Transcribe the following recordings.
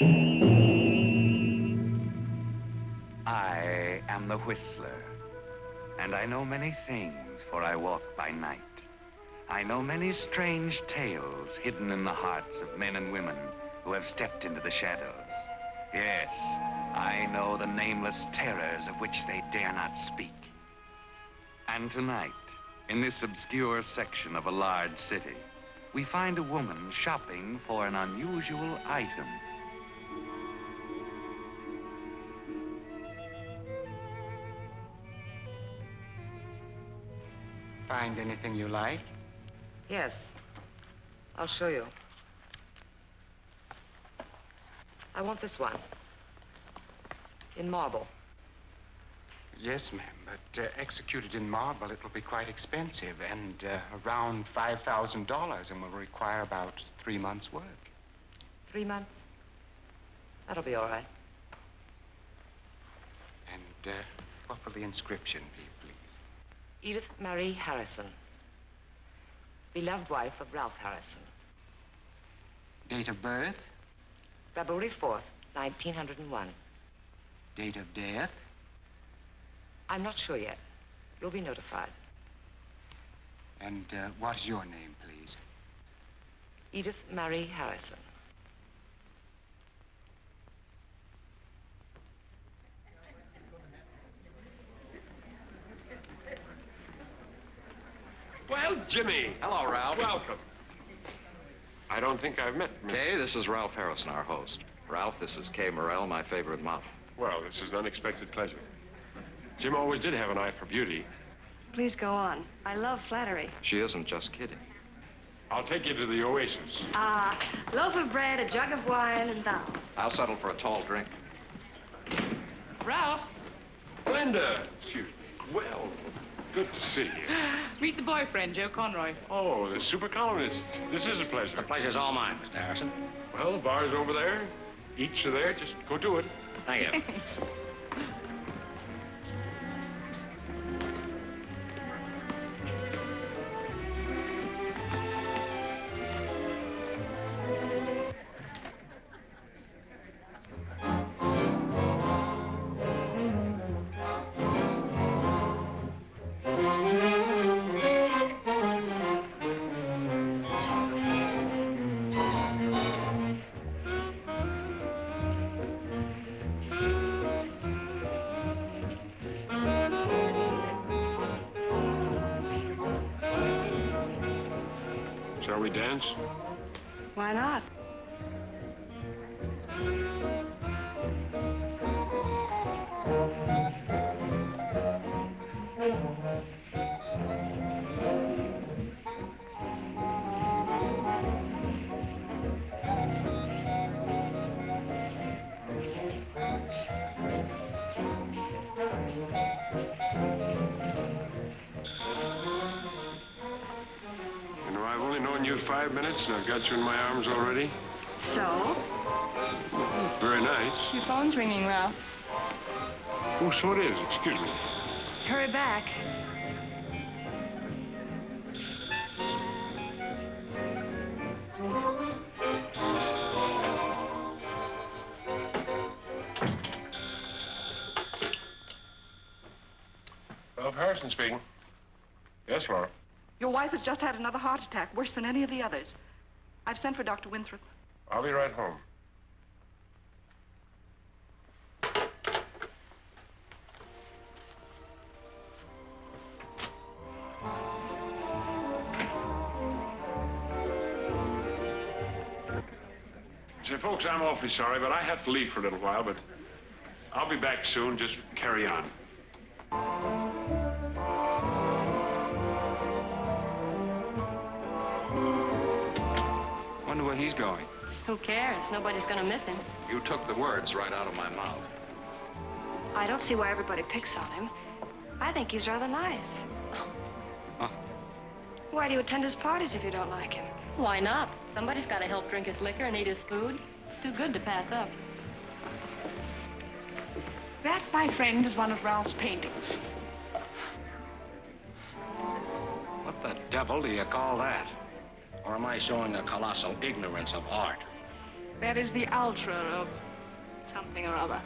I am the Whistler, and I know many things, for I walk by night. I know many strange tales hidden in the hearts of men and women who have stepped into the shadows. Yes, I know the nameless terrors of which they dare not speak. And tonight, in this obscure section of a large city, we find a woman shopping for an unusual item. Find anything you like? Yes. I'll show you. I want this one. In marble. Yes, ma'am, but uh, executed in marble, it will be quite expensive and uh, around $5,000 and will require about three months' work. Three months? That'll be all right. And uh, what will the inscription be? Edith Marie Harrison. Beloved wife of Ralph Harrison. Date of birth? February 4th, 1901. Date of death? I'm not sure yet. You'll be notified. And uh, what's your name, please? Edith Marie Harrison. Well, Jimmy. Hello, Ralph. Welcome. I don't think I've met Miss... Kay, this is Ralph Harrison, our host. Ralph, this is Kay Morrell, my favorite model. Well, this is an unexpected pleasure. Jim always did have an eye for beauty. Please go on. I love flattery. She isn't just kidding. I'll take you to the Oasis. Ah, loaf of bread, a jug of wine, and thou. I'll settle for a tall drink. Ralph, Linda! Excuse me. Well, good to see you. meet the boyfriend, Joe Conroy. Oh, the super columnist. This is a pleasure. The pleasure's all mine, Mr. Harrison. Well, the bar's over there. Each are there. Just go do it. Thank you. five minutes, and I've got you in my arms already. So? Very nice. Your phone's ringing, Ralph. Oh, so it is. Excuse me. Hurry back. Wife has just had another heart attack, worse than any of the others. I've sent for Dr. Winthrop. I'll be right home. Say, folks, I'm awfully sorry, but I have to leave for a little while, but I'll be back soon. Just carry on. Who cares? Nobody's gonna miss him. You took the words right out of my mouth. I don't see why everybody picks on him. I think he's rather nice. Huh? Why do you attend his parties if you don't like him? Why not? Somebody's got to help drink his liquor and eat his food. It's too good to pass up. That, my friend, is one of Ralph's paintings. What the devil do you call that? Or am I showing a colossal ignorance of art? That is the ultra of something or other.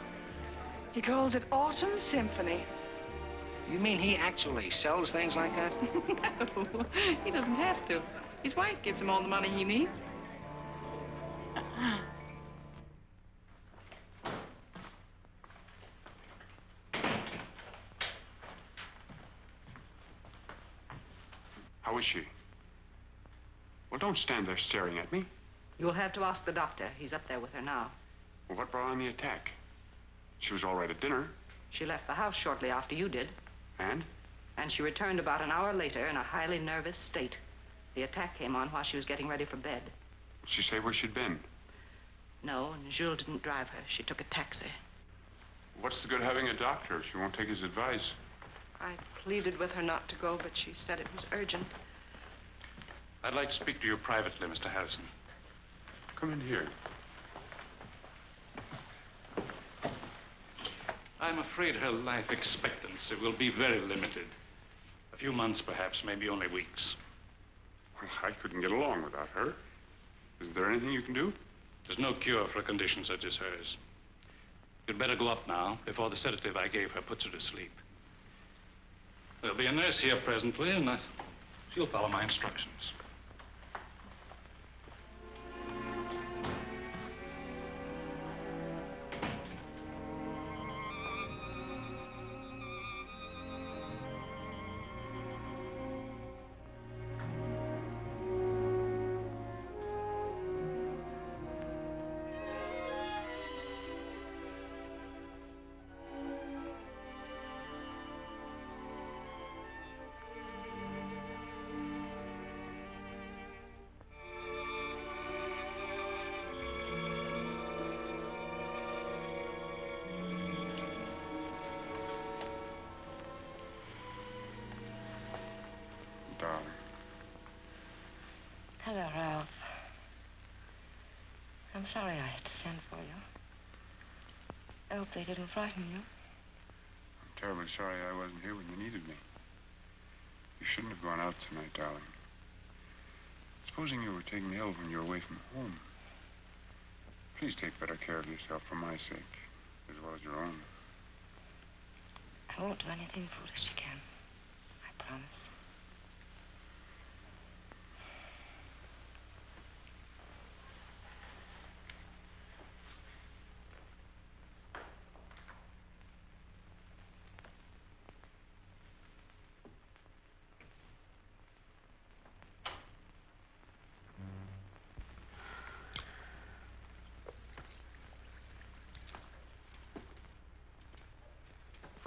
He calls it Autumn Symphony. You mean he actually sells things like that? no, he doesn't have to. His wife gives him all the money he needs. How is she? Well, don't stand there staring at me. You'll have to ask the doctor. He's up there with her now. Well, what brought on the attack? She was all right at dinner. She left the house shortly after you did. And? And she returned about an hour later in a highly nervous state. The attack came on while she was getting ready for bed. Did she say where she'd been? No, and Jules didn't drive her. She took a taxi. What's the good having a doctor if she won't take his advice? I pleaded with her not to go, but she said it was urgent. I'd like to speak to you privately, Mr. Harrison. Come in here. I'm afraid her life expectancy will be very limited. A few months, perhaps, maybe only weeks. Well, I couldn't get along without her. Isn't there anything you can do? There's no cure for a condition such as hers. You'd better go up now before the sedative I gave her puts her to sleep. There'll be a nurse here presently, and uh, she'll follow my instructions. Hello, Ralph. I'm sorry I had to send for you. I hope they didn't frighten you. I'm terribly sorry I wasn't here when you needed me. You shouldn't have gone out tonight, darling. Supposing you were taken ill when you were away from home. Please take better care of yourself for my sake, as well as your own. I won't do anything foolish again. I promise.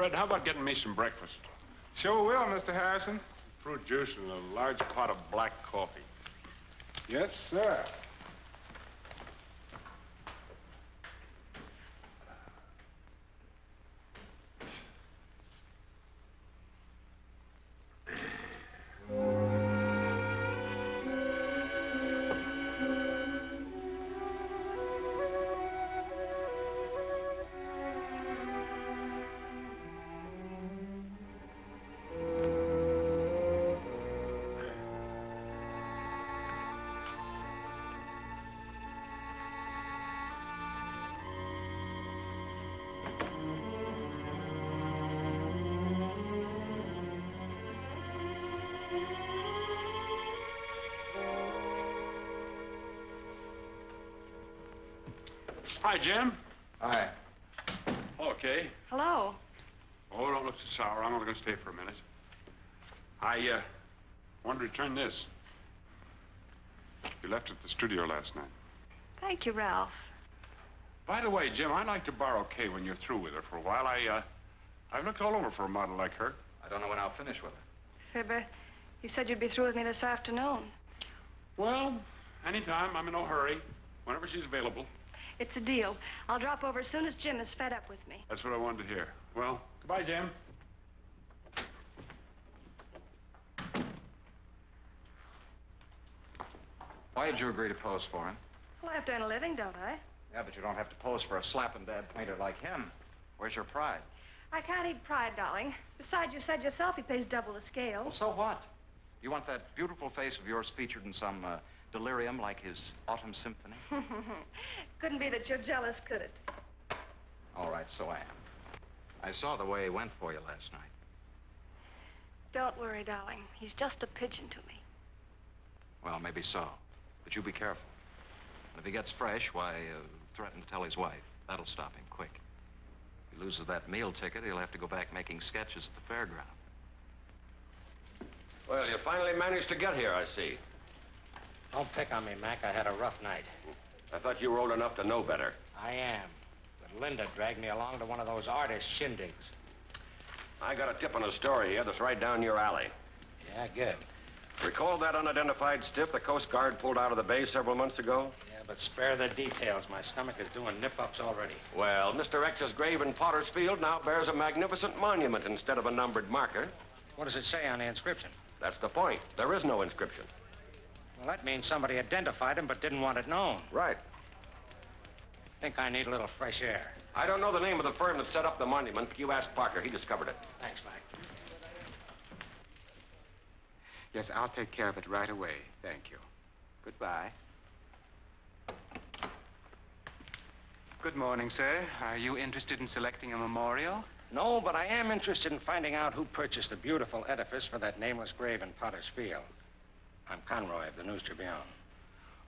Fred, how about getting me some breakfast? Sure will, Mr. Harrison. Fruit juice and a large pot of black coffee. Yes, sir. Hi, Jim. Hi. Okay. Hello. Oh, don't look so sour. I'm only going to stay for a minute. I, uh, wanted to return this. You left it at the studio last night. Thank you, Ralph. By the way, Jim, I'd like to borrow Kay when you're through with her for a while. I, uh, I've looked all over for a model like her. I don't know when I'll finish with her. Fibber, you said you'd be through with me this afternoon. Well, anytime. I'm in no hurry. Whenever she's available. It's a deal. I'll drop over as soon as Jim is fed up with me. That's what I wanted to hear. Well, goodbye, Jim. Why did you agree to pose for him? Well, I have to earn a living, don't I? Yeah, but you don't have to pose for a slapping dad painter like him. Where's your pride? I can't eat pride, darling. Besides, you said yourself he pays double the scale. Well, so what? You want that beautiful face of yours featured in some uh, delirium like his Autumn Symphony? Couldn't be that you're jealous, could it? All right, so I am. I saw the way he went for you last night. Don't worry, darling. He's just a pigeon to me. Well, maybe so. But you be careful. And if he gets fresh, why, uh, threaten to tell his wife. That'll stop him quick. If he loses that meal ticket, he'll have to go back making sketches at the fairground. Well, you finally managed to get here, I see. Don't pick on me, Mac. I had a rough night. I thought you were old enough to know better. I am. But Linda dragged me along to one of those artist shindigs. I got a tip on a story here that's right down your alley. Yeah, good. Recall that unidentified stiff the Coast Guard pulled out of the bay several months ago? Yeah, but spare the details. My stomach is doing nip-ups already. Well, Mr. X's grave in Potter's Field now bears a magnificent monument instead of a numbered marker. What does it say on the inscription? That's the point. There is no inscription. Well, that means somebody identified him but didn't want it known. Right. Think I need a little fresh air. I don't know the name of the firm that set up the monument, but you ask Parker. He discovered it. Thanks, Mike. Yes, I'll take care of it right away. Thank you. Goodbye. Good morning, sir. Are you interested in selecting a memorial? No, but I am interested in finding out who purchased the beautiful edifice for that nameless grave in Potter's Field. I'm Conroy of the News Tribune.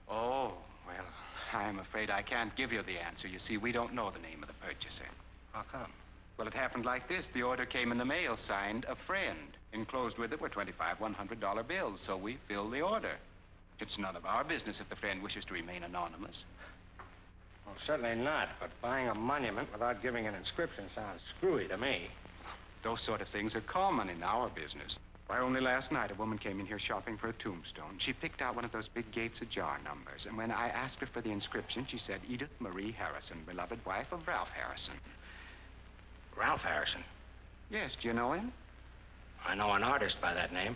Oh, well, I'm afraid I can't give you the answer. You see, we don't know the name of the purchaser. How come? Well, it happened like this. The order came in the mail, signed a friend. Enclosed with it were 25 $100 bills, so we filled the order. It's none of our business if the friend wishes to remain anonymous. Well, certainly not, but buying a monument without giving an inscription sounds screwy to me. Those sort of things are common in our business. Why, only last night a woman came in here shopping for a tombstone. She picked out one of those big gates ajar numbers, and when I asked her for the inscription, she said Edith Marie Harrison, beloved wife of Ralph Harrison. Ralph Harrison? Yes, do you know him? I know an artist by that name.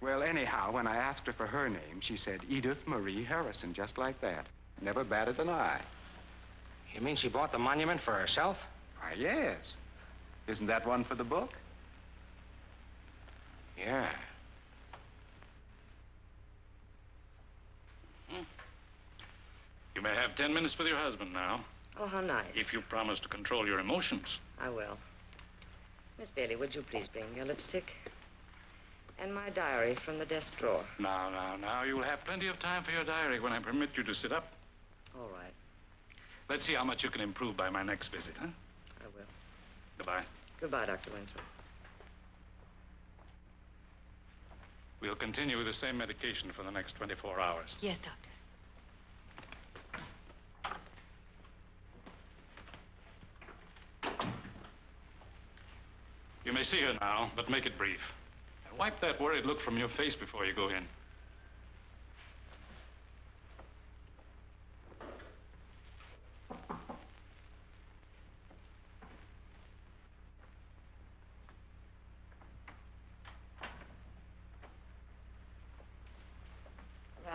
Well, anyhow, when I asked her for her name, she said Edith Marie Harrison, just like that. Never batted an eye. You mean she bought the monument for herself? Why, yes. Isn't that one for the book? Yeah. Hmm. You may have ten minutes with your husband now. Oh, how nice. If you promise to control your emotions. I will. Miss Bailey, would you please bring your lipstick? And my diary from the desk drawer. Now, now, now, you'll have plenty of time for your diary when I permit you to sit up. All right. Let's see how much you can improve by my next visit, huh? I will. Goodbye. Goodbye, Dr. Winthrop. We'll continue with the same medication for the next 24 hours. Yes, Doctor. You may see her now, but make it brief. And wipe that worried look from your face before you go in.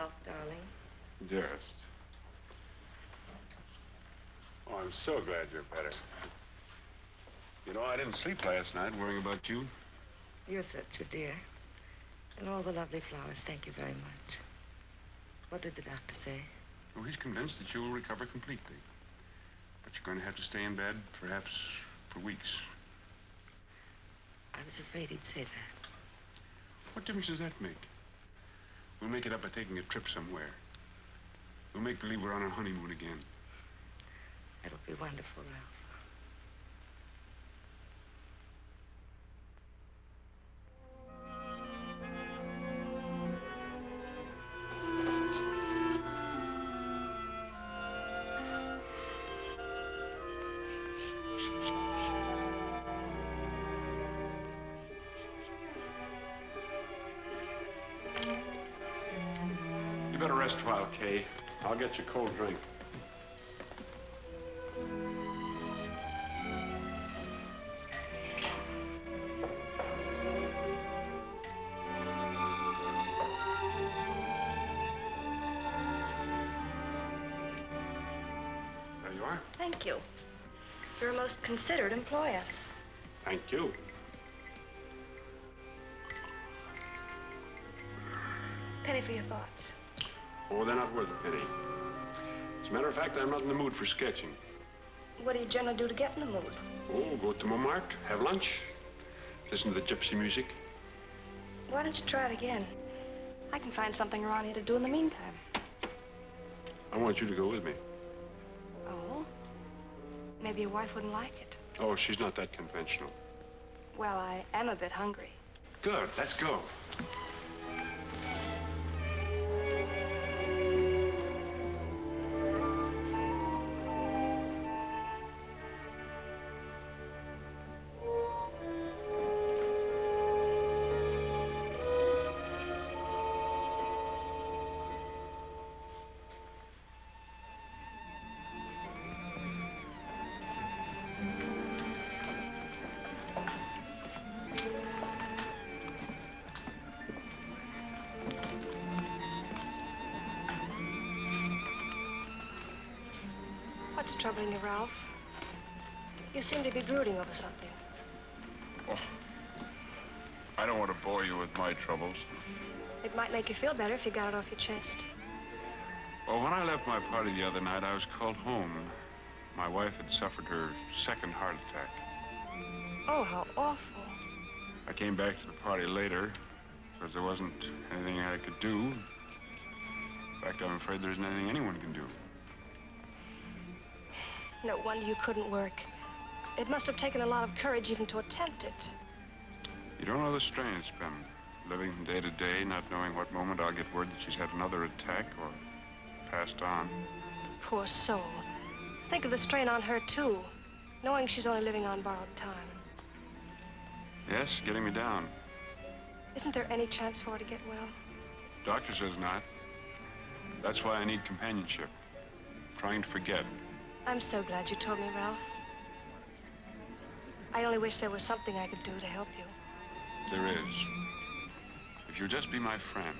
Ralph, darling. Dearest. Oh, I'm so glad you're better. You know, I didn't sleep last night worrying about you. You're such a dear. And all the lovely flowers, thank you very much. What did the doctor say? Oh, he's convinced that you'll recover completely. But you're going to have to stay in bed, perhaps for weeks. I was afraid he'd say that. What difference does that make? We'll make it up by taking a trip somewhere. We'll make believe we're on our honeymoon again. That'll be wonderful, Ralph. You better rest a while, Kay. I'll get you a cold drink. You're a most considered employer. Thank you. Penny for your thoughts. Oh, they're not worth a penny. As a matter of fact, I'm not in the mood for sketching. What do you generally do to get in the mood? Oh, go to Montmartre, have lunch, listen to the gypsy music. Why don't you try it again? I can find something around here to do in the meantime. I want you to go with me. Maybe your wife wouldn't like it. Oh, she's not that conventional. Well, I am a bit hungry. Good, let's go. You seem to be brooding over something. Oh, I don't want to bore you with my troubles. It might make you feel better if you got it off your chest. Well, when I left my party the other night, I was called home. My wife had suffered her second heart attack. Oh, how awful. I came back to the party later because there wasn't anything I could do. In fact, I'm afraid there isn't anything anyone can do. No wonder you couldn't work. It must have taken a lot of courage even to attempt it. You don't know the strain it's been. Living from day to day, not knowing what moment I'll get word that she's had another attack or passed on. Poor soul. Think of the strain on her, too, knowing she's only living on borrowed time. Yes, getting me down. Isn't there any chance for her to get well? Doctor says not. That's why I need companionship. Trying to forget. I'm so glad you told me, Ralph. I only wish there was something I could do to help you. There is. If you'll just be my friend,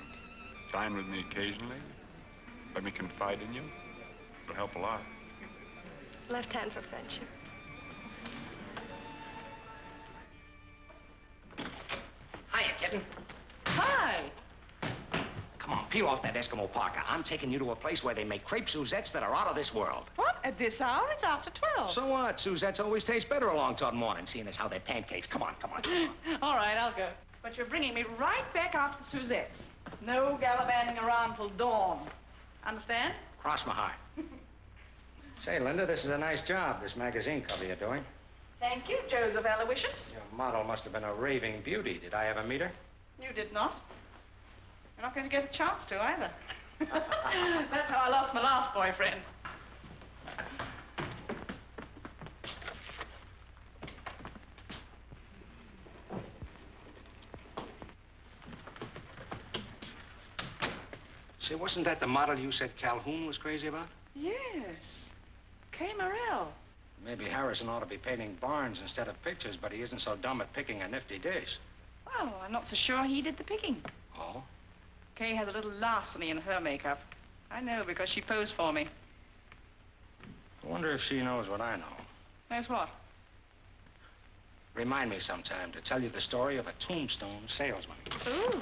dine with me occasionally, let me confide in you, it'll help a lot. Left hand for friendship. Hiya, kitten. Hi. Come on, peel off that Eskimo parka. I'm taking you to a place where they make crepe Suzettes that are out of this world. What? At this hour? It's after 12. So what? Suzettes always taste better along toward morning, seeing as how they're pancakes. Come on, come on, come on. All right, I'll go. But you're bringing me right back after Suzette's. No gallivanting around till dawn. Understand? Cross my heart. Say, Linda, this is a nice job, this magazine cover you're doing. Thank you, Joseph Aloysius. Your model must have been a raving beauty. Did I ever meet her? You did not. You're not going to get a chance to either. That's how I lost my last boyfriend. Say, wasn't that the model you said Calhoun was crazy about? Yes. Kay Morrell. Maybe Harrison ought to be painting barns instead of pictures, but he isn't so dumb at picking a nifty dish. Well, I'm not so sure he did the picking. Oh? Kay has a little larceny in her makeup. I know because she posed for me. I wonder if she knows what I know. Knows what? Remind me sometime to tell you the story of a tombstone salesman. Ooh.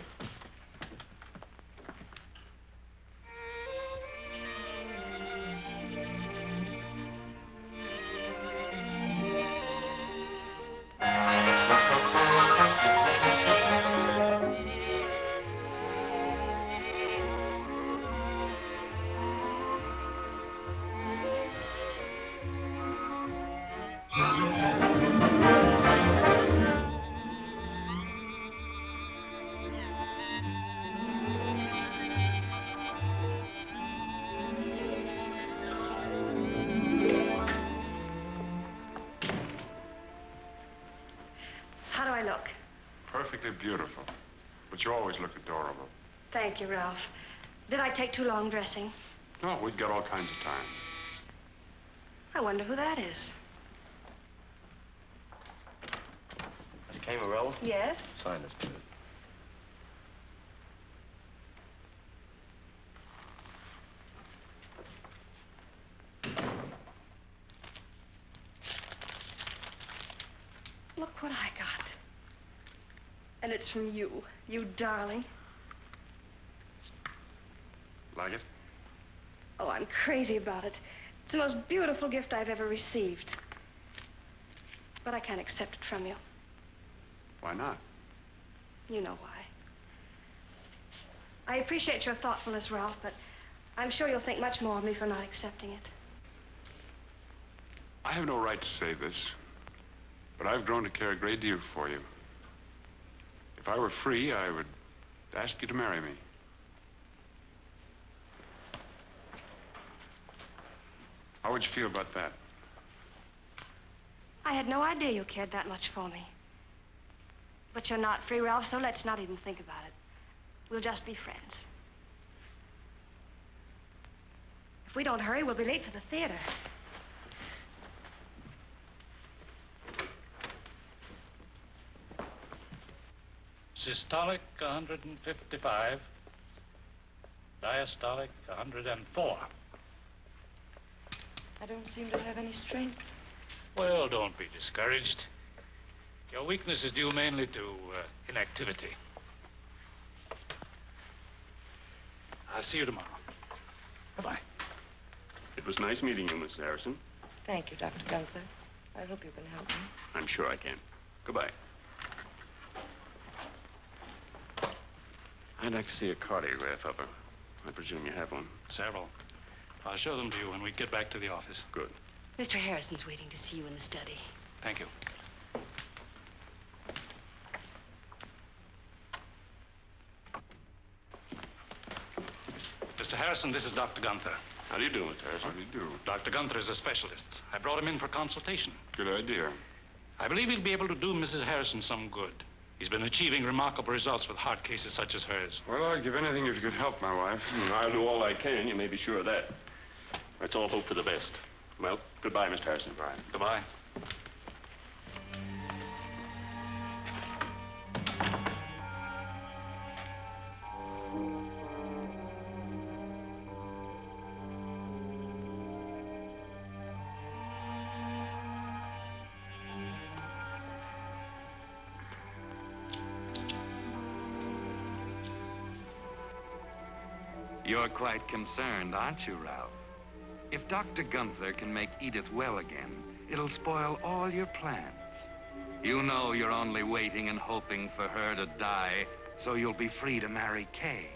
Perfectly beautiful. But you always look adorable. Thank you, Ralph. Did I take too long dressing? No, we've got all kinds of time. I wonder who that is. Miss Kay Yes? Sign this, please. Look what I got. And it's from you, you darling. Like it? Oh, I'm crazy about it. It's the most beautiful gift I've ever received. But I can't accept it from you. Why not? You know why. I appreciate your thoughtfulness, Ralph, but I'm sure you'll think much more of me for not accepting it. I have no right to say this, but I've grown to care a great deal for you. If I were free, I would ask you to marry me. How would you feel about that? I had no idea you cared that much for me. But you're not free, Ralph, so let's not even think about it. We'll just be friends. If we don't hurry, we'll be late for the theater. Systolic 155. Diastolic 104. I don't seem to have any strength. Well, don't be discouraged. Your weakness is due mainly to uh, inactivity. I'll see you tomorrow. Goodbye. It was nice meeting you, Mrs. Harrison. Thank you, Dr. Gunther. I hope you can help me. I'm sure I can. Goodbye. I'd like to see a cardiograph of her. I presume you have one. Several. I'll show them to you when we get back to the office. Good. Mr. Harrison's waiting to see you in the study. Thank you. Mr. Harrison, this is Dr. Gunther. How do you do, Mr. Harrison? How do you do? Dr. Gunther is a specialist. I brought him in for consultation. Good idea. I believe he'll be able to do Mrs. Harrison some good. He's been achieving remarkable results with heart cases such as hers. Well, I'd give anything if you could help my wife. Hmm, I'll do all I can. You may be sure of that. Let's all hope for the best. Well, goodbye, Mr. Harrison. Right. Goodbye. Quite concerned, aren't you, Ralph? If Dr. Gunther can make Edith well again, it'll spoil all your plans. You know you're only waiting and hoping for her to die so you'll be free to marry Kay.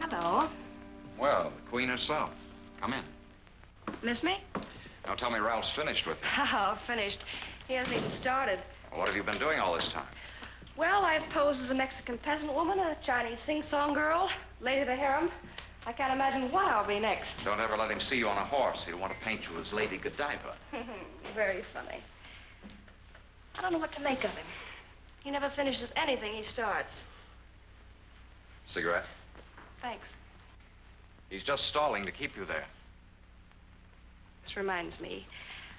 Hello. Well, the Queen herself. Come in. Miss me? Now tell me Ralph's finished with you. Oh, finished. He hasn't even started. What have you been doing all this time? Well, I've posed as a Mexican peasant woman, a Chinese sing-song girl, Lady of the Harem. I can't imagine what I'll be next. Don't ever let him see you on a horse. He'll want to paint you as Lady Godiva. Very funny. I don't know what to make of him. He never finishes anything he starts. Cigarette? Thanks. He's just stalling to keep you there. This reminds me.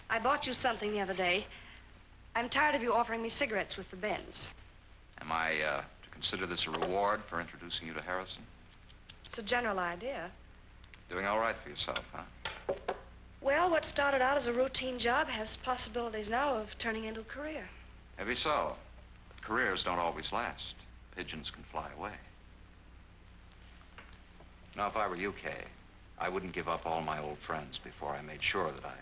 I bought you something the other day. I'm tired of you offering me cigarettes with the bends. Am I uh, to consider this a reward for introducing you to Harrison? It's a general idea. Doing all right for yourself, huh? Well, what started out as a routine job has possibilities now of turning into a career. Maybe so. But careers don't always last. Pigeons can fly away. Now, if I were you, Kay, I wouldn't give up all my old friends before I made sure that I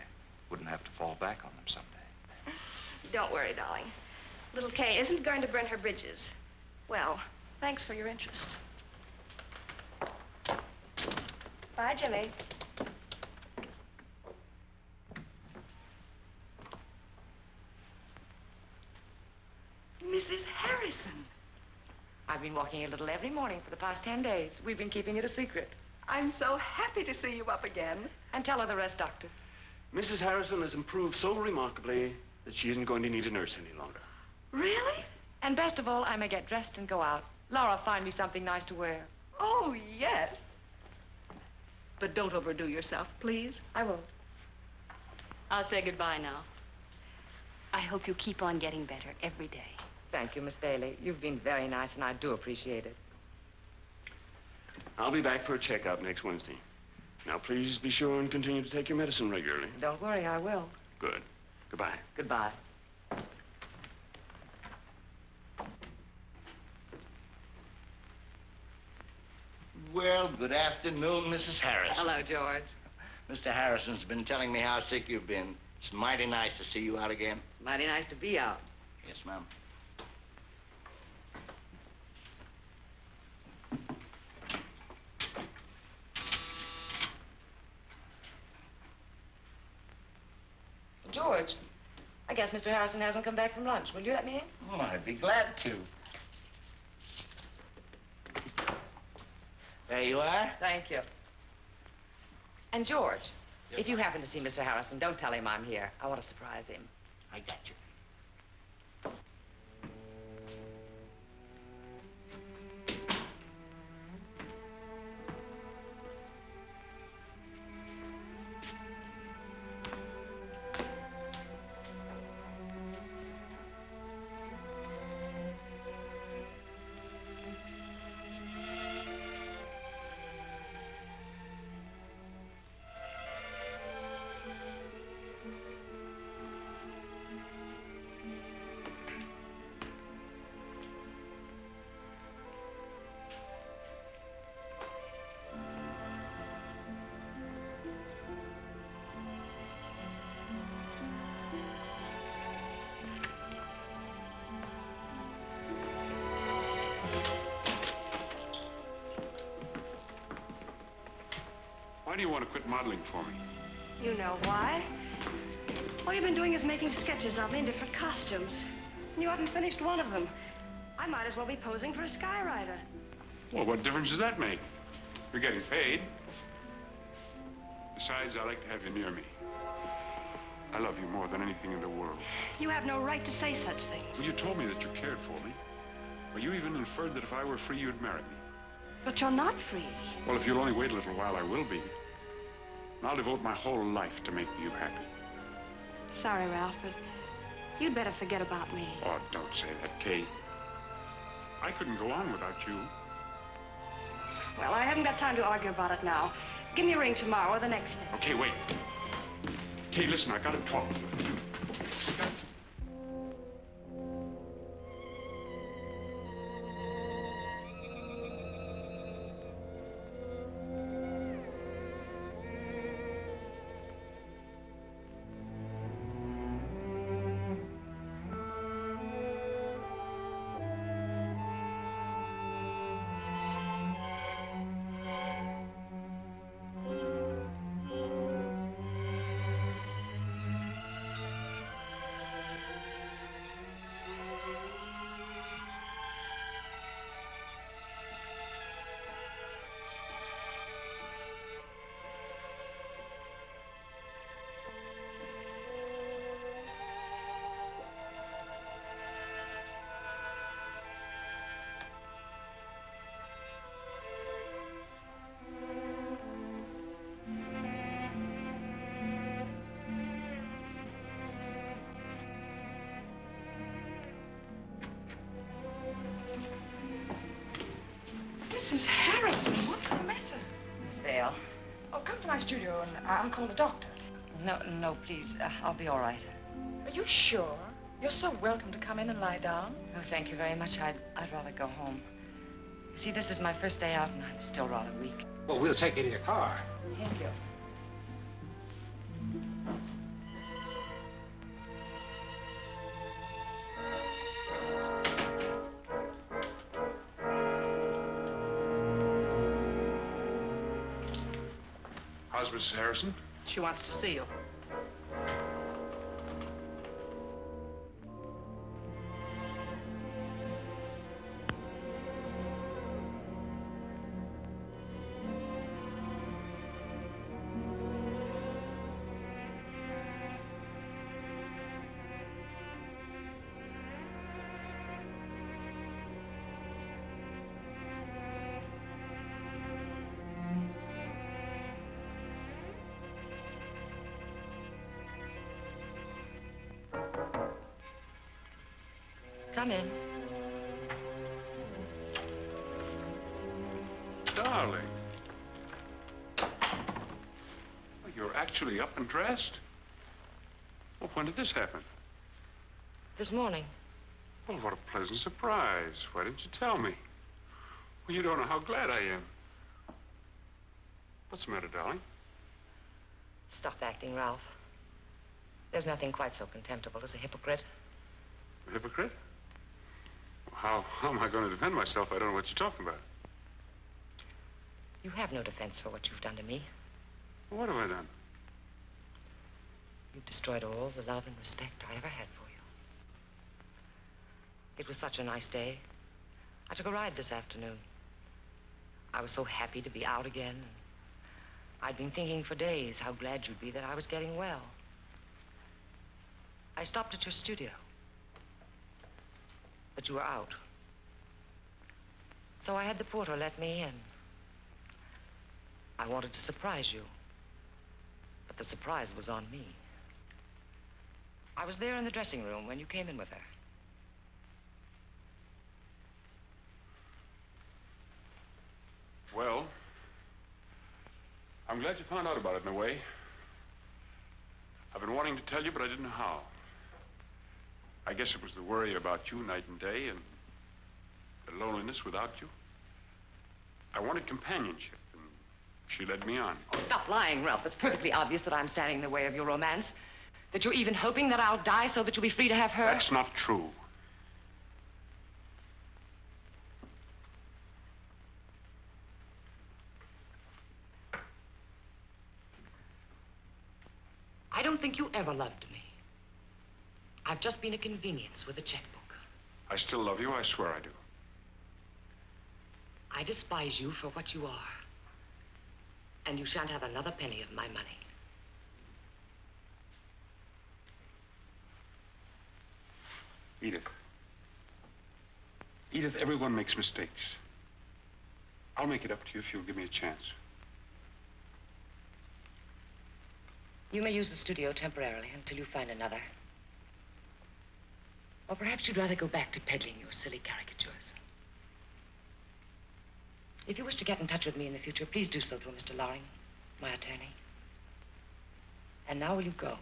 wouldn't have to fall back on them someday. Don't worry, darling. Little Kay isn't going to burn her bridges. Well, thanks for your interest. Bye, Jimmy. Mrs. Harrison. I've been walking a little every morning for the past ten days. We've been keeping it a secret. I'm so happy to see you up again. And tell her the rest, Doctor. Mrs. Harrison has improved so remarkably that she isn't going to need a nurse any longer. Really? And best of all, I may get dressed and go out. Laura, find me something nice to wear. Oh, yes. But don't overdo yourself, please. I won't. I'll say goodbye now. I hope you keep on getting better every day. Thank you, Miss Bailey. You've been very nice, and I do appreciate it. I'll be back for a checkup next Wednesday. Now, please be sure and continue to take your medicine regularly. Don't worry, I will. Good. Goodbye. Goodbye. Well, good afternoon, Mrs. Harrison. Hello, George. Mr. Harrison's been telling me how sick you've been. It's mighty nice to see you out again. It's Mighty nice to be out. Yes, ma'am. George, I guess Mr. Harrison hasn't come back from lunch. Will you let me in? Oh, I'd be glad to. There you are. Thank you. And George, if you happen to see Mr. Harrison, don't tell him I'm here. I want to surprise him. I got you. Modeling for me? You know why. All you've been doing is making sketches of me in different costumes. And you haven't finished one of them. I might as well be posing for a skywriter. Well, what difference does that make? You're getting paid. Besides, I like to have you near me. I love you more than anything in the world. You have no right to say such things. Well, you told me that you cared for me. Well, you even inferred that if I were free, you'd marry me. But you're not free. Well, if you'll only wait a little while, I will be. I'll devote my whole life to making you happy. Sorry, Ralph, but you'd better forget about me. Oh, don't say that, Kay. I couldn't go on without you. Well, I haven't got time to argue about it now. Give me a ring tomorrow or the next day. Okay, wait. Kay, listen, I gotta talk. Mrs. call the doctor. No, no, please. Uh, I'll be all right. Are you sure? You're so welcome to come in and lie down. Oh, thank you very much. I'd, I'd rather go home. You see, this is my first day out, and I'm still rather weak. Well, we'll take you to your car. Thank you. How's Mrs. Harrison? She wants to see you. Actually up and dressed? Well, when did this happen? This morning. Well, what a pleasant surprise. Why didn't you tell me? Well, you don't know how glad I am. What's the matter, darling? Stop acting, Ralph. There's nothing quite so contemptible as a hypocrite. A hypocrite? How, how am I going to defend myself? I don't know what you're talking about. You have no defense for what you've done to me. What have I done? You've destroyed all the love and respect I ever had for you. It was such a nice day. I took a ride this afternoon. I was so happy to be out again. I'd been thinking for days how glad you'd be that I was getting well. I stopped at your studio. But you were out. So I had the porter let me in. I wanted to surprise you. But the surprise was on me. I was there in the dressing room when you came in with her. Well, I'm glad you found out about it in a way. I've been wanting to tell you, but I didn't know how. I guess it was the worry about you night and day and the loneliness without you. I wanted companionship, and she led me on. Oh, stop lying, Ralph. It's perfectly obvious that I'm standing in the way of your romance. That you're even hoping that I'll die so that you'll be free to have her. That's not true. I don't think you ever loved me. I've just been a convenience with a checkbook. I still love you, I swear I do. I despise you for what you are. And you shan't have another penny of my money. Edith. Edith, everyone makes mistakes. I'll make it up to you if you'll give me a chance. You may use the studio temporarily until you find another. Or perhaps you'd rather go back to peddling your silly caricatures. If you wish to get in touch with me in the future, please do so through Mr. Loring, my attorney. And now will you go?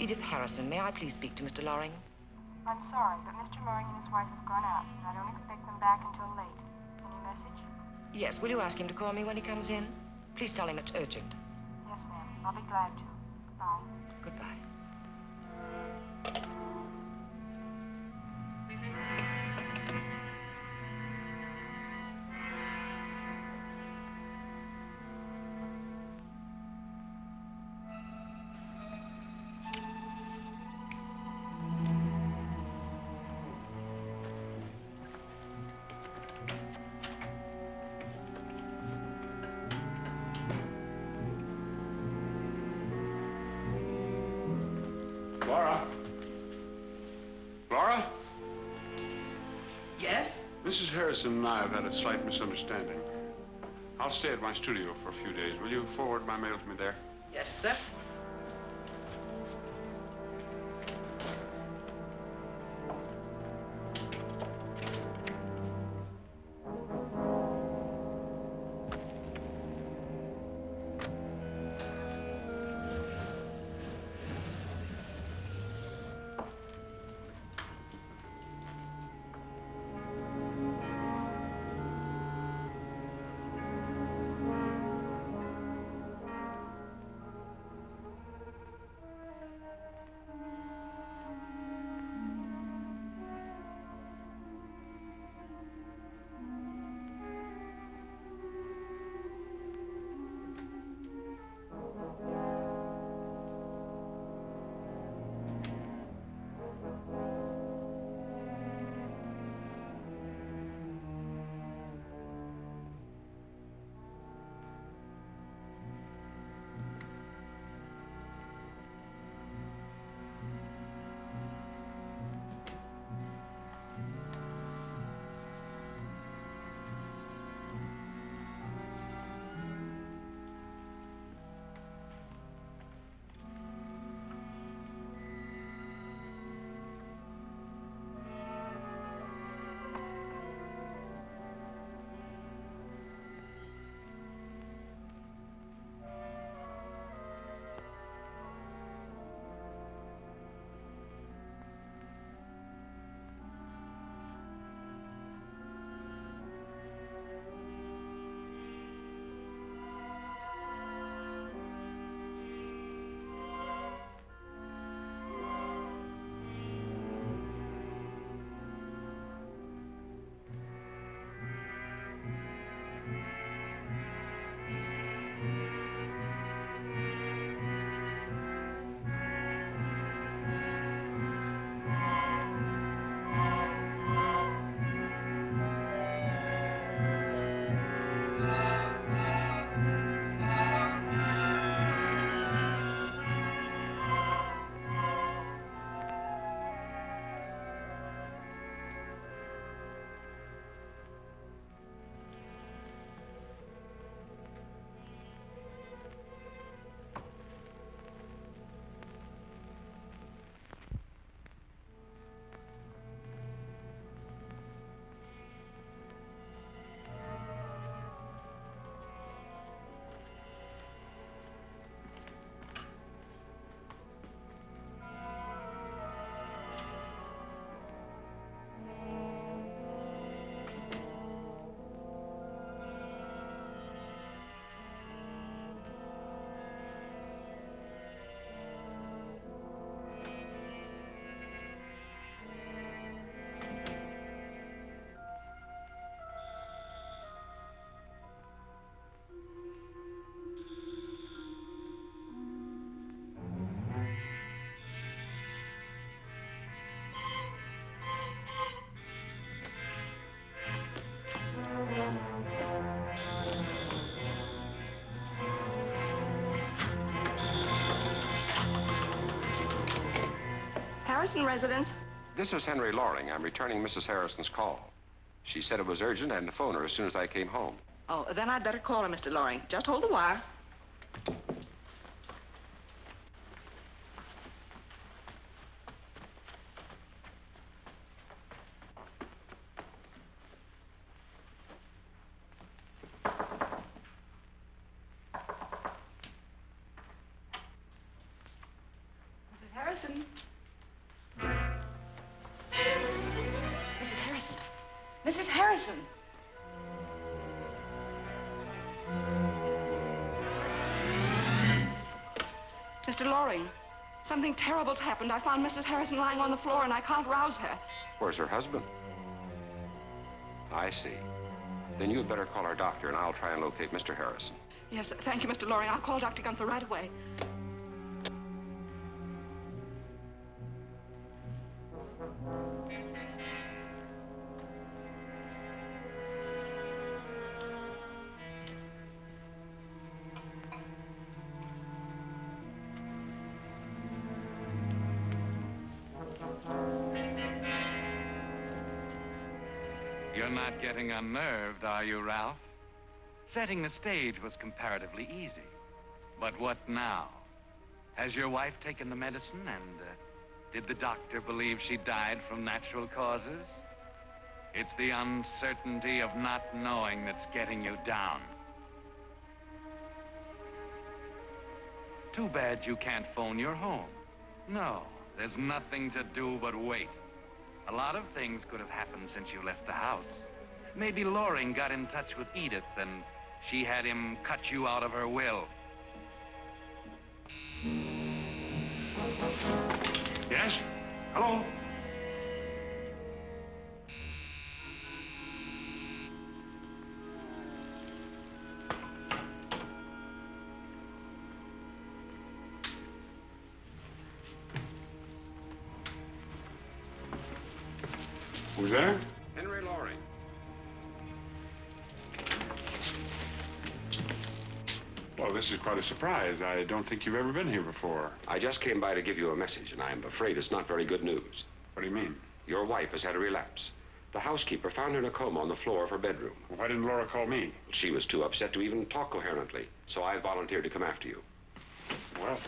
Edith Harrison. May I please speak to Mr. Loring? I'm sorry, but Mr. Loring and his wife have gone out, and I don't expect them back until late. Any message? Yes, will you ask him to call me when he comes in? Please tell him it's urgent. Yes, ma'am. I'll be glad to. Harrison and I have had a slight misunderstanding. I'll stay at my studio for a few days. Will you forward my mail to me there? Yes, sir. Harrison residence. This is Henry Loring. I'm returning Mrs. Harrison's call. She said it was urgent and to phone her as soon as I came home. Oh, then I'd better call her, Mr. Loring. Just hold the wire. Terrible's happened. I found Mrs. Harrison lying on the floor and I can't rouse her. Where's her husband? I see. Then you'd better call our doctor and I'll try and locate Mr. Harrison. Yes, thank you, Mr. Loring. I'll call Dr. Gunther right away. You're not getting unnerved, are you, Ralph? Setting the stage was comparatively easy. But what now? Has your wife taken the medicine and uh, did the doctor believe she died from natural causes? It's the uncertainty of not knowing that's getting you down. Too bad you can't phone your home. No, there's nothing to do but wait. A lot of things could have happened since you left the house. Maybe Loring got in touch with Edith and she had him cut you out of her will. Yes? Hello? This is quite a surprise. I don't think you've ever been here before. I just came by to give you a message, and I'm afraid it's not very good news. What do you mean? Your wife has had a relapse. The housekeeper found her in a coma on the floor of her bedroom. Why didn't Laura call me? She was too upset to even talk coherently, so I volunteered to come after you. Well,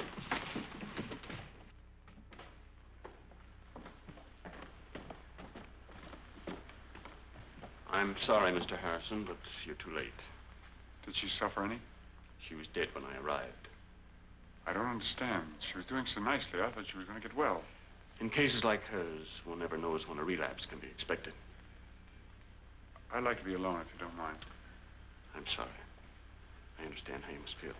I'm sorry, Mr. Harrison, but you're too late. did she suffer any? She was dead when I arrived. I don't understand. She was doing so nicely. I thought she was going to get well. In cases like hers, one never knows when a relapse can be expected. I'd like to be alone if you don't mind. I'm sorry. I understand how you must feel.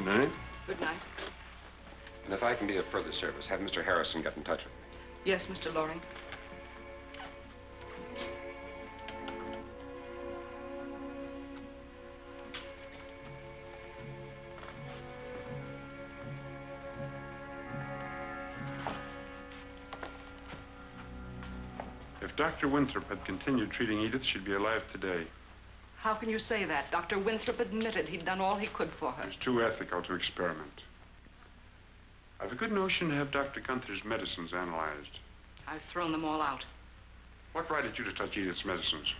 Good night. Good night. And if I can be of further service, have Mr. Harrison get in touch with me. Yes, Mr. Loring. If Dr. Winthrop had continued treating Edith, she'd be alive today. How can you say that? Dr. Winthrop admitted he'd done all he could for her. It's too ethical to experiment. I've a good notion to have Dr. Gunther's medicines analyzed. I've thrown them all out. What right had you to touch Edith's medicines?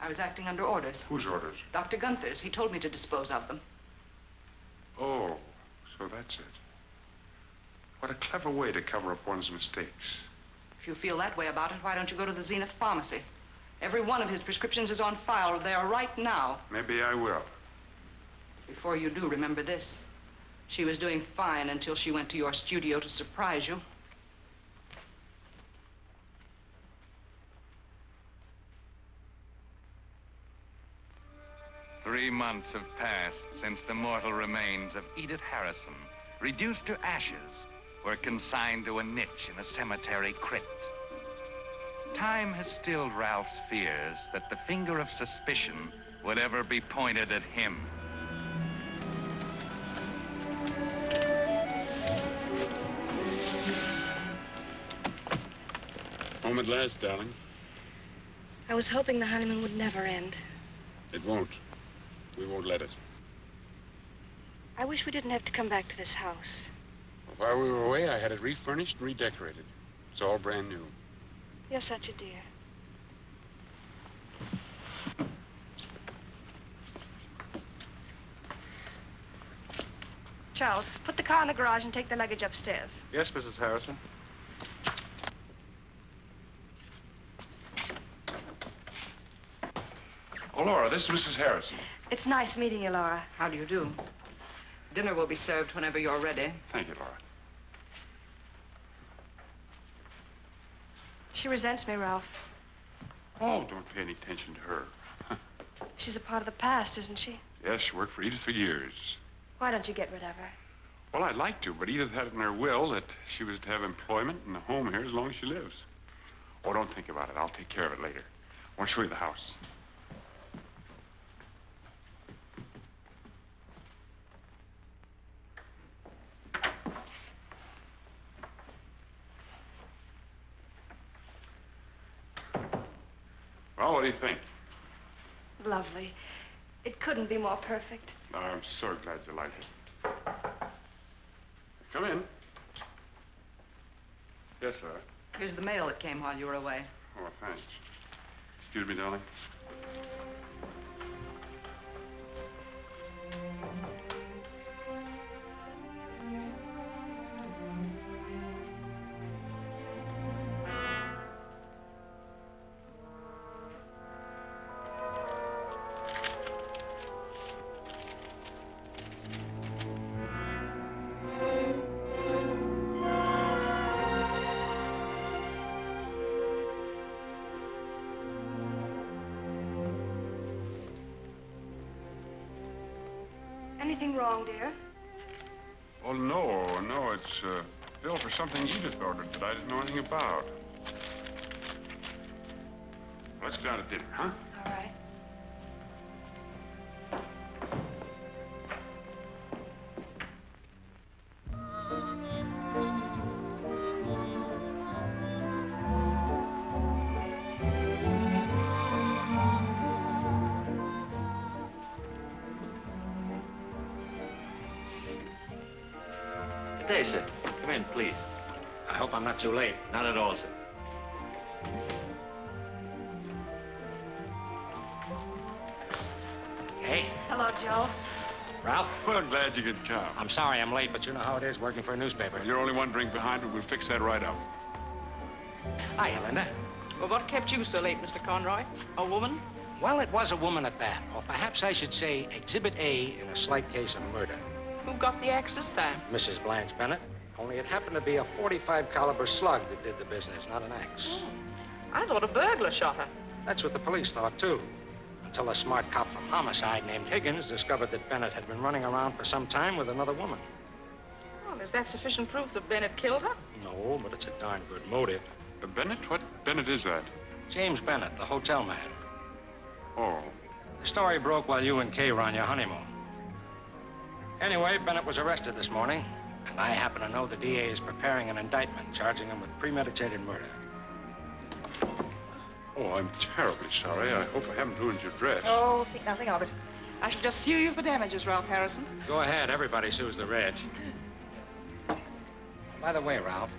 I was acting under orders. Whose orders? Dr. Gunther's. He told me to dispose of them. Oh, so that's it. What a clever way to cover up one's mistakes. If you feel that way about it, why don't you go to the Zenith Pharmacy? Every one of his prescriptions is on file there right now. Maybe I will. Before you do, remember this. She was doing fine until she went to your studio to surprise you. Three months have passed since the mortal remains of Edith Harrison, reduced to ashes, were consigned to a niche in a cemetery crypt. Time has stilled Ralph's fears that the finger of suspicion would ever be pointed at him. Home at last, darling. I was hoping the honeymoon would never end. It won't. We won't let it. I wish we didn't have to come back to this house. While we were away, I had it refurnished and redecorated. It's all brand new. You're such a dear. Charles, put the car in the garage and take the luggage upstairs. Yes, Mrs. Harrison. Oh, Laura, this is Mrs. Harrison. It's nice meeting you, Laura. How do you do? Dinner will be served whenever you're ready. Thank you, Laura. She resents me, Ralph. Oh, don't pay any attention to her. She's a part of the past, isn't she? Yes, she worked for Edith for years. Why don't you get rid of her? Well, I'd like to, but Edith had it in her will that she was to have employment and a home here as long as she lives. Oh, don't think about it. I'll take care of it later. I want to show you the house. Well, what do you think? Lovely. It couldn't be more perfect. I'm so glad you like it. Come in. Yes, sir. Here's the mail that came while you were away. Oh, thanks. Excuse me, darling. Dinner, huh? All right. Good day, sir. Come in, please. I hope I'm not too late. Not at all, sir. Glad you could come. I'm sorry I'm late, but you know how it is working for a newspaper. You're only one drink behind, but we'll fix that right up. Hi, Linda. Well, what kept you so late, Mr. Conroy? A woman? Well, it was a woman at that. Or perhaps I should say Exhibit A in a slight case of murder. Who got the axe this time? Mrs. Blanche Bennett. Only it happened to be a 45 caliber slug that did the business, not an axe. Hmm. I thought a burglar shot her. That's what the police thought, too. Until a smart cop from homicide named Higgins discovered that Bennett had been running around for some time with another woman. Well, is that sufficient proof that Bennett killed her? No, but it's a darn good motive. Uh, Bennett? What Bennett is that? James Bennett, the hotel man. Oh. The story broke while you and Kay were on your honeymoon. Anyway, Bennett was arrested this morning, and I happen to know the DA is preparing an indictment charging him with premeditated murder. Oh, I'm terribly sorry. I hope I haven't ruined your dress. Oh, think nothing of it. I shall just sue you for damages, Ralph Harrison. Go ahead, everybody sues the Reds. By the way, Ralph,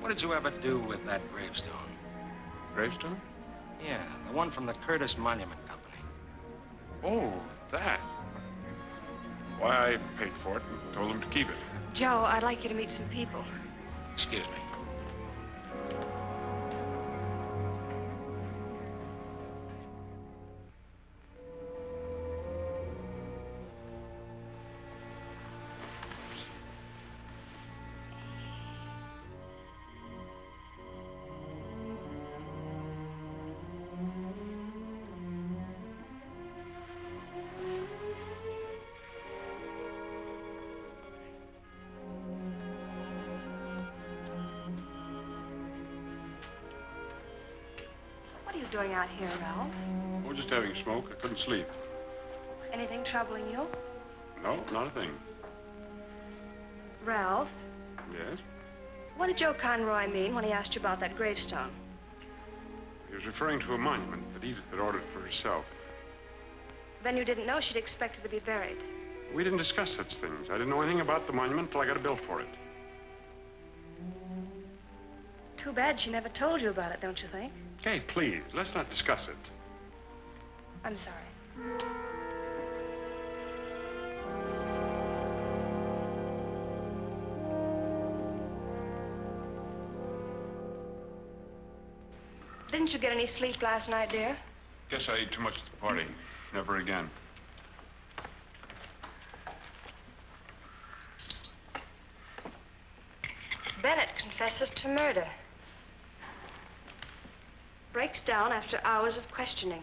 what did you ever do with that gravestone? Gravestone? Yeah, the one from the Curtis Monument Company. Oh, that. Why, I paid for it and told them to keep it. Joe, I'd like you to meet some people. Excuse me. Sleep. Anything troubling you? No, not a thing. Ralph, Yes? what did Joe Conroy mean when he asked you about that gravestone? He was referring to a monument that Edith had ordered for herself. Then you didn't know she'd expected to be buried. We didn't discuss such things. I didn't know anything about the monument until I got a bill for it. Too bad she never told you about it, don't you think? Hey, please, let's not discuss it. I'm sorry. Didn't you get any sleep last night, dear? Guess I ate too much at the party. Never again. Bennett confesses to murder. Breaks down after hours of questioning.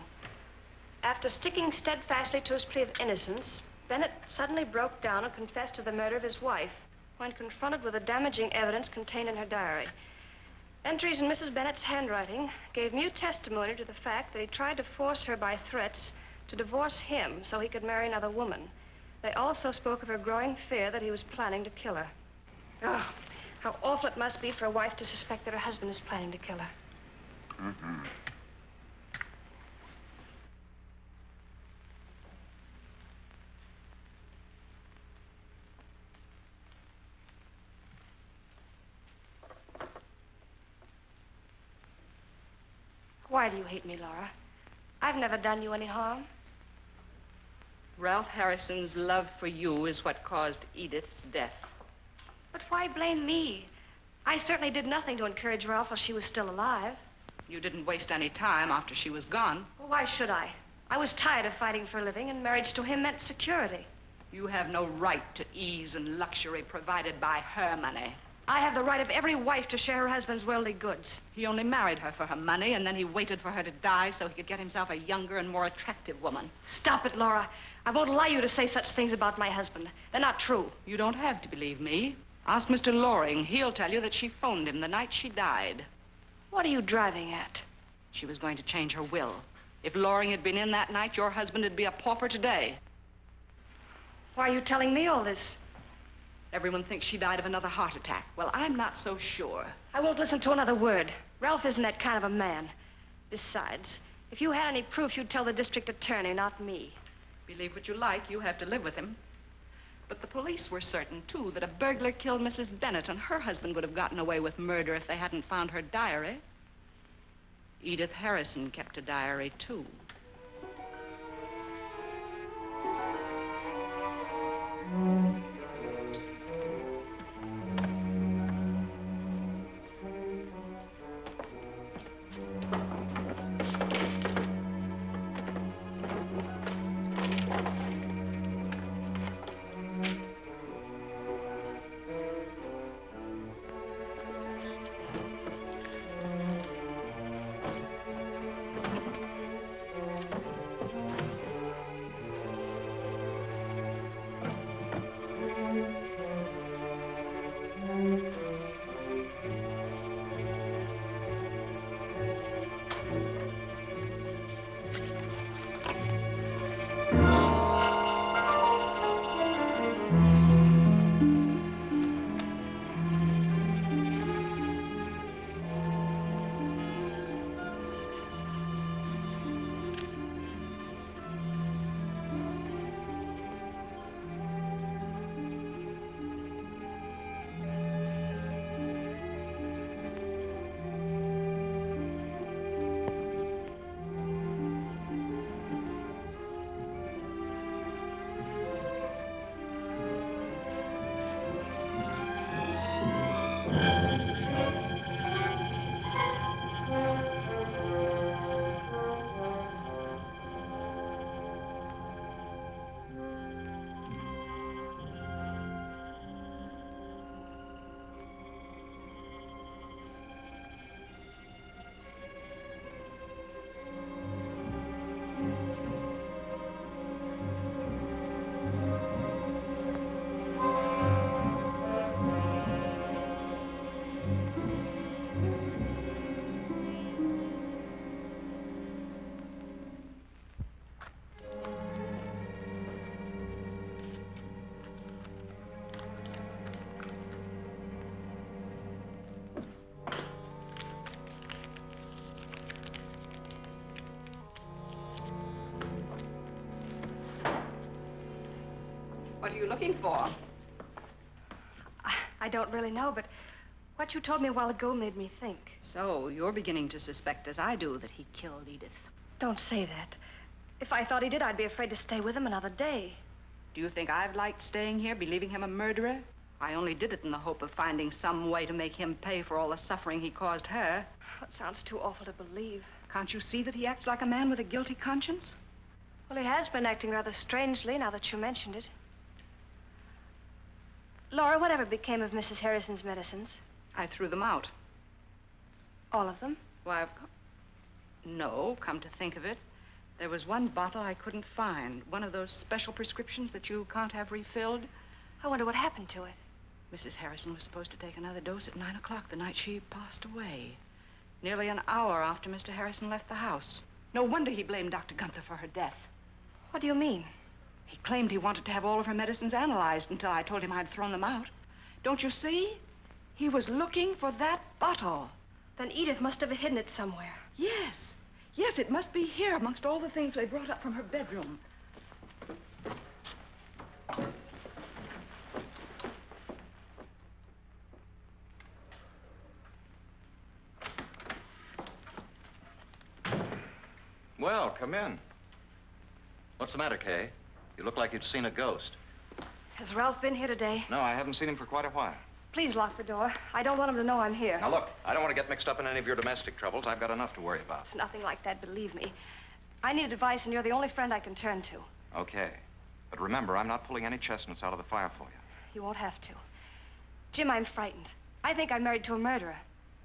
After sticking steadfastly to his plea of innocence, Bennett suddenly broke down and confessed to the murder of his wife when confronted with the damaging evidence contained in her diary. Entries in Mrs. Bennett's handwriting gave mute testimony to the fact that he tried to force her by threats to divorce him so he could marry another woman. They also spoke of her growing fear that he was planning to kill her. Oh, how awful it must be for a wife to suspect that her husband is planning to kill her. Mm-hmm. Why do you hate me, Laura? I've never done you any harm. Ralph Harrison's love for you is what caused Edith's death. But why blame me? I certainly did nothing to encourage Ralph while she was still alive. You didn't waste any time after she was gone. Well, why should I? I was tired of fighting for a living, and marriage to him meant security. You have no right to ease and luxury provided by her money. I have the right of every wife to share her husband's worldly goods. He only married her for her money, and then he waited for her to die so he could get himself a younger and more attractive woman. Stop it, Laura. I won't allow you to say such things about my husband. They're not true. You don't have to believe me. Ask Mr. Loring. He'll tell you that she phoned him the night she died. What are you driving at? She was going to change her will. If Loring had been in that night, your husband would be a pauper today. Why are you telling me all this? Everyone thinks she died of another heart attack. Well, I'm not so sure. I won't listen to another word. Ralph isn't that kind of a man. Besides, if you had any proof, you'd tell the district attorney, not me. Believe what you like, you have to live with him. But the police were certain, too, that a burglar killed Mrs. Bennett, and her husband would have gotten away with murder if they hadn't found her diary. Edith Harrison kept a diary, too. You looking for? I don't really know, but what you told me a while ago made me think. So, you're beginning to suspect, as I do, that he killed Edith. Don't say that. If I thought he did, I'd be afraid to stay with him another day. Do you think I've liked staying here, believing him a murderer? I only did it in the hope of finding some way to make him pay for all the suffering he caused her. Oh, it sounds too awful to believe. Can't you see that he acts like a man with a guilty conscience? Well, he has been acting rather strangely now that you mentioned it. Laura, whatever became of Mrs. Harrison's medicines? I threw them out. All of them? Why, of co- No, come to think of it. There was one bottle I couldn't find. One of those special prescriptions that you can't have refilled. I wonder what happened to it. Mrs. Harrison was supposed to take another dose at nine o'clock the night she passed away. Nearly an hour after Mr. Harrison left the house. No wonder he blamed Dr. Gunther for her death. What do you mean? He claimed he wanted to have all of her medicines analyzed until I told him I'd thrown them out. Don't you see? He was looking for that bottle. Then Edith must have hidden it somewhere. Yes. Yes, it must be here amongst all the things they brought up from her bedroom. Well, come in. What's the matter, Kay? You look like you'd seen a ghost. Has Ralph been here today? No, I haven't seen him for quite a while. Please lock the door. I don't want him to know I'm here. Now, look, I don't want to get mixed up in any of your domestic troubles. I've got enough to worry about. It's nothing like that, believe me. I need advice, and you're the only friend I can turn to. Okay. But remember, I'm not pulling any chestnuts out of the fire for you. You won't have to. Jim, I'm frightened. I think I'm married to a murderer.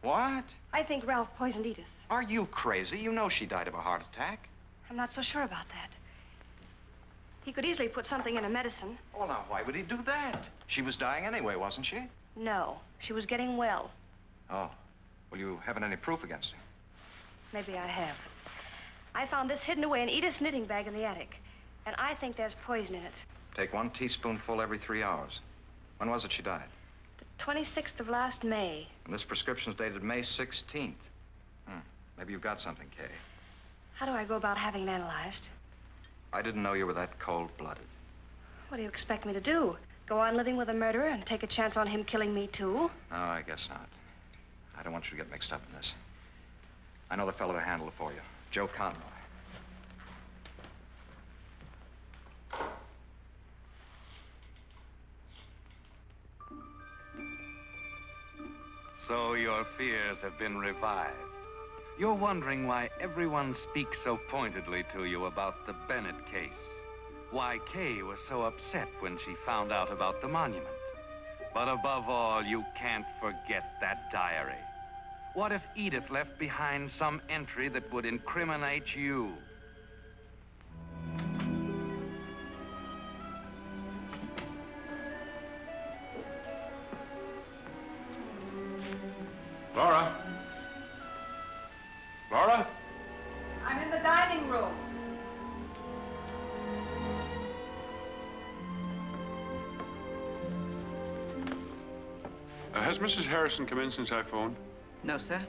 What? I think Ralph poisoned Edith. Are you crazy? You know she died of a heart attack. I'm not so sure about that. He could easily put something in her medicine. Well, now, why would he do that? She was dying anyway, wasn't she? No, she was getting well. Oh. Well, you haven't any proof against her. Maybe I have. I found this hidden away in Edith's knitting bag in the attic. And I think there's poison in it. Take one teaspoonful every three hours. When was it she died? The 26th of last May. And this prescription's dated May 16th. Hmm. Maybe you've got something, Kay. How do I go about having it analyzed? I didn't know you were that cold-blooded. What do you expect me to do? Go on living with a murderer and take a chance on him killing me, too? No, I guess not. I don't want you to get mixed up in this. I know the fellow to handle it for you. Joe Conroy. So your fears have been revived. You're wondering why everyone speaks so pointedly to you about the Bennett case. Why Kay was so upset when she found out about the monument. But above all, you can't forget that diary. What if Edith left behind some entry that would incriminate you? Laura? Laura? I'm in the dining room. Uh, has Mrs. Harrison come in since I phoned? No, sir.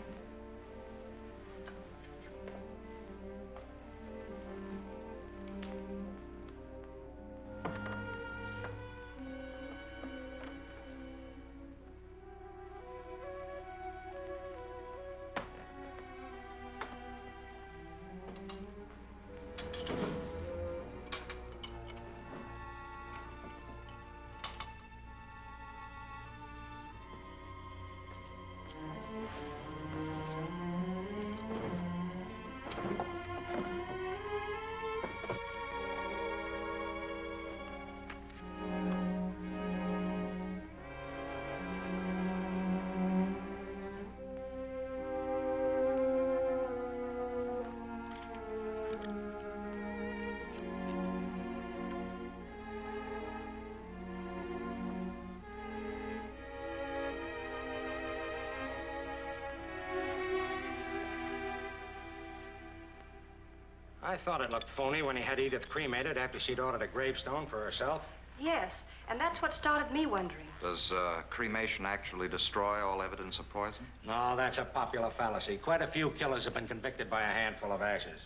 I thought it looked phony when he had Edith cremated after she'd ordered a gravestone for herself. Yes, and that's what started me wondering. Does uh, cremation actually destroy all evidence of poison? No, that's a popular fallacy. Quite a few killers have been convicted by a handful of ashes.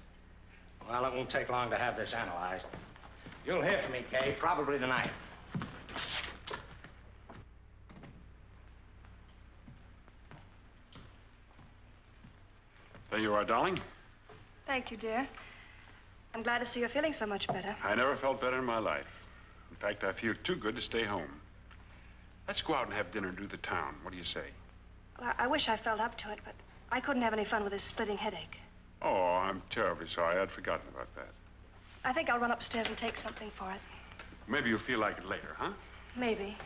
Well, it won't take long to have this analyzed. You'll hear from me, Kay, probably tonight. There you are, darling. Thank you, dear. I'm glad to see you're feeling so much better. I never felt better in my life. In fact, I feel too good to stay home. Let's go out and have dinner and do the town. What do you say? Well, I wish I felt up to it, but I couldn't have any fun with this splitting headache. Oh, I'm terribly sorry. I'd forgotten about that. I think I'll run upstairs and take something for it. Maybe you'll feel like it later, huh? Maybe.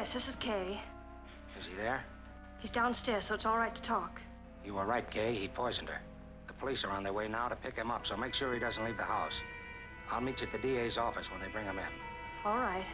Yes, this is Kay. Is he there? He's downstairs, so it's all right to talk. You were right, Kay. He poisoned her. The police are on their way now to pick him up, so make sure he doesn't leave the house. I'll meet you at the DA's office when they bring him in. All right.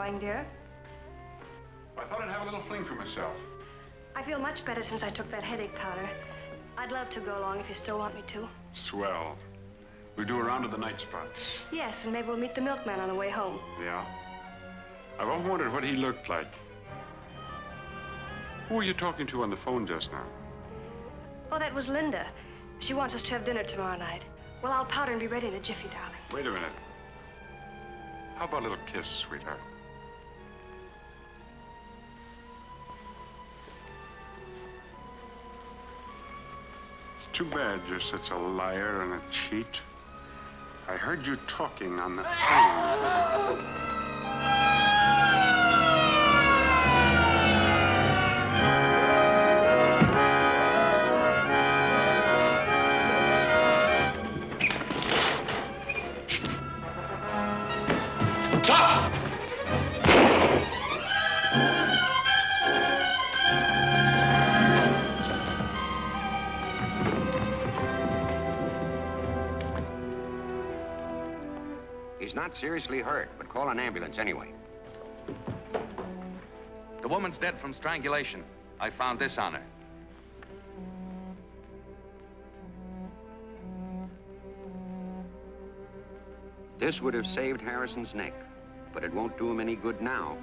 Going, dear? I thought I'd have a little fling for myself. I feel much better since I took that headache powder. I'd love to go along if you still want me to. Swell. We do a round of the night spots. Yes, and maybe we'll meet the milkman on the way home. Yeah? I've often wondered what he looked like. Who were you talking to on the phone just now? Oh, that was Linda. She wants us to have dinner tomorrow night. Well, I'll powder and be ready in a jiffy, darling. Wait a minute. How about a little kiss, sweetheart? Too bad you're such a liar and a cheat. I heard you talking on the phone. not seriously hurt, but call an ambulance anyway. The woman's dead from strangulation. I found this on her. This would have saved Harrison's neck, but it won't do him any good now.